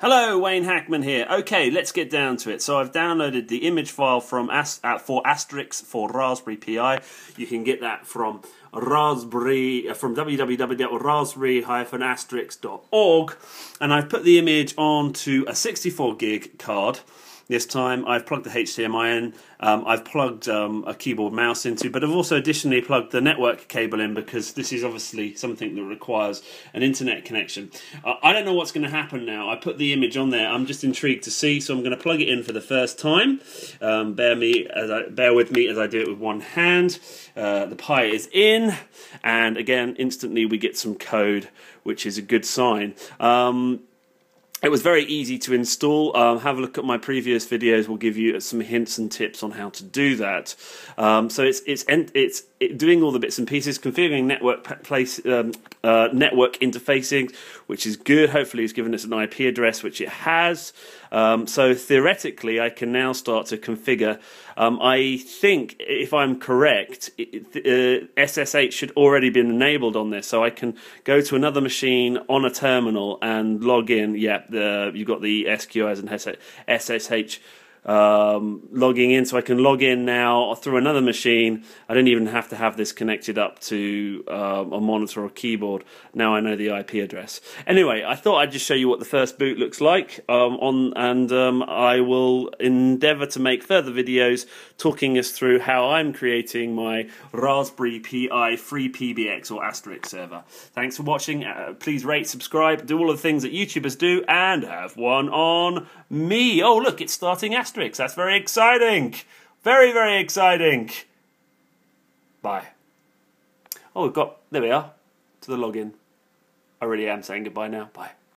Hello, Wayne Hackman here. Okay, let's get down to it. So I've downloaded the image file from Ast- uh, for Asterisk for Raspberry Pi. You can get that from Raspberry uh, from www.raspberry-asterisk.org, and I've put the image onto a 64 gig card this time I've plugged the HDMI in, um, I've plugged um, a keyboard mouse into, but I've also additionally plugged the network cable in because this is obviously something that requires an internet connection. Uh, I don't know what's going to happen now. I put the image on there. I'm just intrigued to see, so I'm going to plug it in for the first time. Um, bear me as I, bear with me as I do it with one hand. Uh, the Pi is in, and again, instantly we get some code, which is a good sign. Um, it was very easy to install. Um, have a look at my previous videos. We'll give you some hints and tips on how to do that. Um, so it's it's it's it, doing all the bits and pieces, configuring network place um, uh, network interfacing, which is good. Hopefully, it's given us an IP address, which it has. Um, so theoretically, I can now start to configure. Um, I think, if I'm correct, it, uh, SSH should already been enabled on this, so I can go to another machine on a terminal and log in. Yeah, the, you've got the SQS and SSH um, logging in. So I can log in now through another machine. I don't even have to have this connected up to um, a monitor or keyboard. Now I know the IP address. Anyway, I thought I'd just show you what the first boot looks like um, on, and um, I will endeavour to make further videos talking us through how I'm creating my Raspberry Pi free PBX or asterisk server. Thanks for watching. Uh, please rate, subscribe, do all the things that YouTubers do, and have one on me. Oh, look, it's starting Asterisk. Asterisk. That's very exciting. Very, very exciting. Bye. Oh, we've got, there we are, to the login. I really am saying goodbye now. Bye.